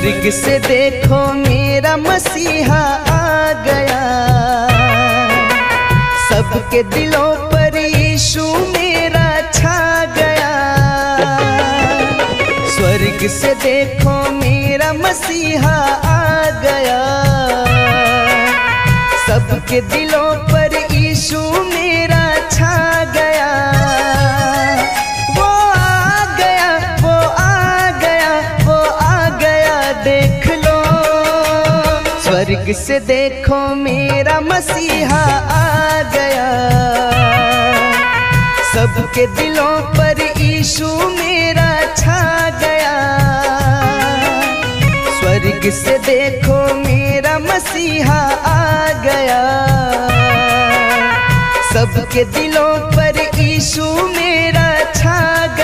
स्वर्ग से देखो मेरा मसीहा आ गया। सबके दिलों पर यीशु मेरा छा गया। स्वर्ग से देखो मेरा मसीहा आ गया। सबके दिलों पर यीशु मेरा स्वर्ग से देखो मेरा मसीहा आ गया। सबके दिलों पर यीशु मेरा छा गया। स्वर्ग से देखो मेरा मसीहा आ गया। सबके दिलों पर ईशु मेरा छा गया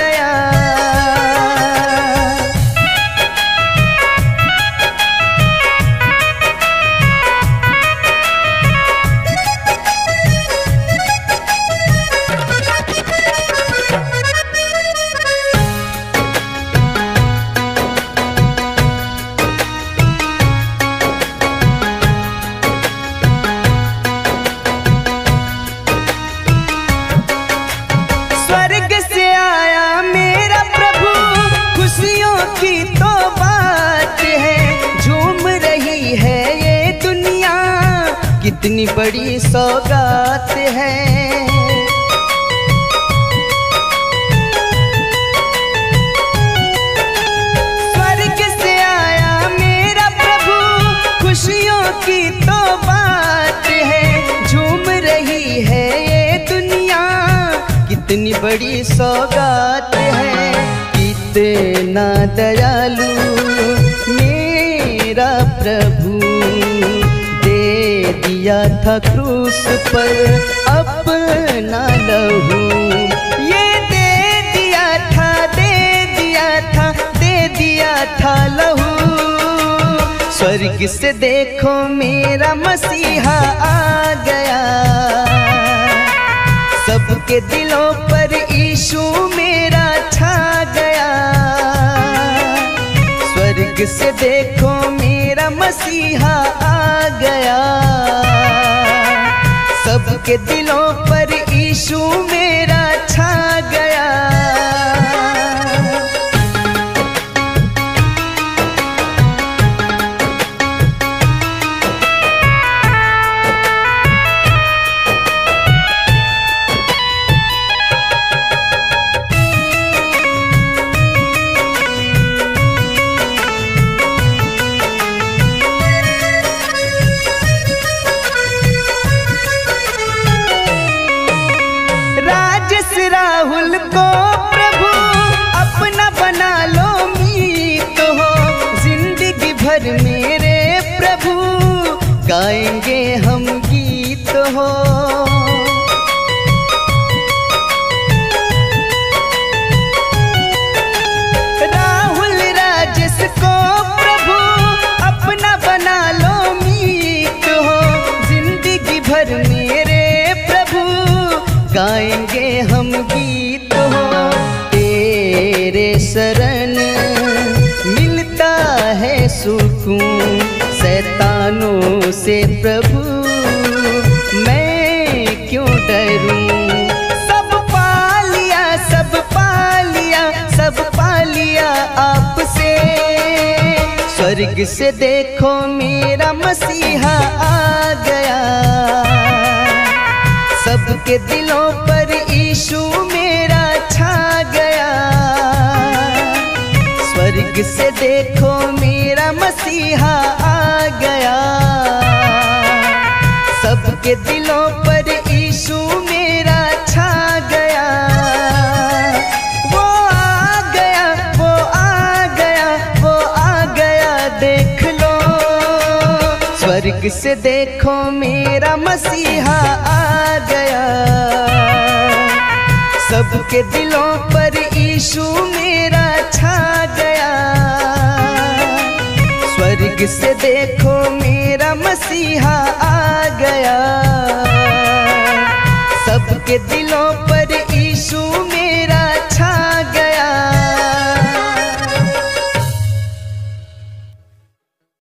बड़ी सौगात है। स्वर्ग से आया मेरा प्रभु, खुशियों की तो बात है। झूम रही है ये दुनिया, कितनी बड़ी सौगात है। कितना दयालु मेरा प्रभु। दिया था क्रूस पर, अपना लहू। ये दे दिया था, दे दिया था, दे दिया था लहू। स्वर्ग से देखो मेरा मसीहा आ गया। सबके दिलों पर यीशु मेरा छा गया। स्वर्ग से देखो मेरा मसीहा आ गया। सबके दिलों पर ईशु मेरा राहुल को प्रभु, अपना बना लो मीत हो। ज़िंदगी भर मेरे प्रभु, गाएँगे हम गीत हो। से प्रभु, मैं क्यों डरूं? सब पा लिया सब पा लिया सब पा लिया आपसे। स्वर्ग से देखो मेरा मसीहा आ गया। सबके दिलों पर ईशु मेरा छा गया। स्वर्ग से देखो सबके दिलों पर यीशु मेरा छा गया। वो आ गया, वो आ गया, वो आ गया, देख लो। स्वर्ग से देखो मेरा मसीहा आ गया। सबके दिलों पर यीशु मेरा छा गया। स्वर्ग से देखो मेरा मसीहा आ गया। सबके दिलों पर